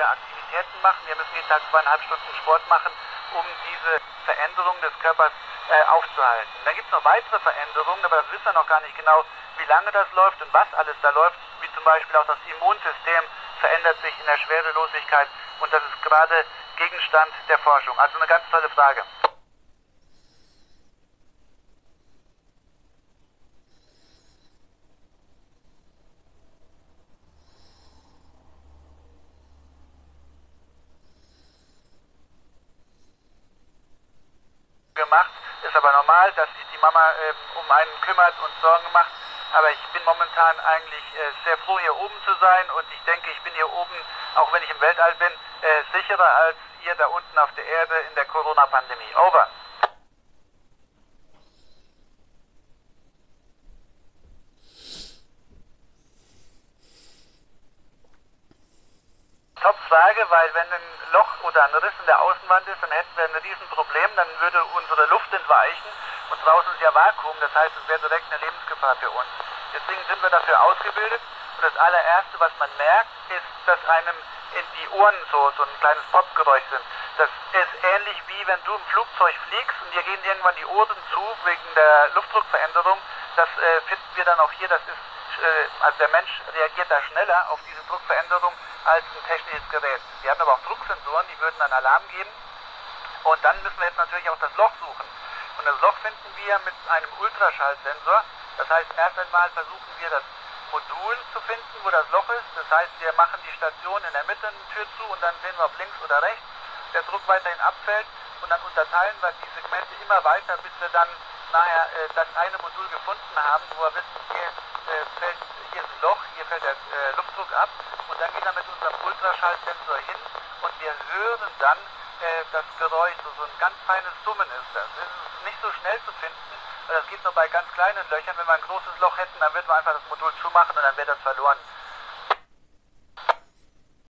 viele Aktivitäten machen. Wir müssen jeden Tag zweieinhalb Stunden Sport machen, um diese Veränderung des Körpers äh, aufzuhalten. Dann gibt es noch weitere Veränderungen, aber das wissen wir noch gar nicht genau, wie lange das läuft und was alles da läuft, wie zum Beispiel auch das Immunsystem verändert sich in der Schwerelosigkeit und das ist gerade Gegenstand der Forschung. Also eine ganz tolle Frage. Gemacht. Ist aber normal, dass sich die Mama äh, um einen kümmert und Sorgen macht. Aber ich bin momentan eigentlich äh, sehr froh, hier oben zu sein. Und ich denke, ich bin hier oben, auch wenn ich im Weltall bin, äh, sicherer als ihr da unten auf der Erde in der Corona-Pandemie. Over. Top-Frage, weil wenn ein Loch oder ein Riss in der Außenwand ist, dann hätten wir ein Riesenproblem, dann würde unsere Luft entweichen und draußen ist ja Vakuum, das heißt, es wäre direkt eine Lebensgefahr für uns. Deswegen sind wir dafür ausgebildet und das allererste, was man merkt, ist, dass einem in die Ohren so, so ein kleines Popgeräusch sind. Das ist ähnlich wie wenn du im Flugzeug fliegst und dir gehen irgendwann die Ohren zu wegen der Luftdruckveränderung. Das äh, finden wir dann auch hier, das ist also der Mensch reagiert da schneller auf diese Druckveränderung als ein technisches Gerät. Wir haben aber auch Drucksensoren, die würden einen Alarm geben. Und dann müssen wir jetzt natürlich auch das Loch suchen. Und das Loch finden wir mit einem Ultraschallsensor. Das heißt, erst einmal versuchen wir das Modul zu finden, wo das Loch ist. Das heißt, wir machen die Station in der Mitte eine Tür zu und dann sehen wir, ob links oder rechts der Druck weiterhin abfällt. Und dann unterteilen wir die Segmente immer weiter, bis wir dann nachher äh, das eine Modul gefunden haben, wo wir wissen, hier äh, fällt, hier ist ein Loch, hier fällt der Luftdruck ab und dann gehen wir mit unserem Ultraschallsensor hin und wir hören dann äh, das Geräusch, so ein ganz feines Summen ist das. Das ist nicht so schnell zu finden, weil das geht nur bei ganz kleinen Löchern. Wenn wir ein großes Loch hätten, dann würden wir einfach das Modul zumachen und dann wäre das verloren.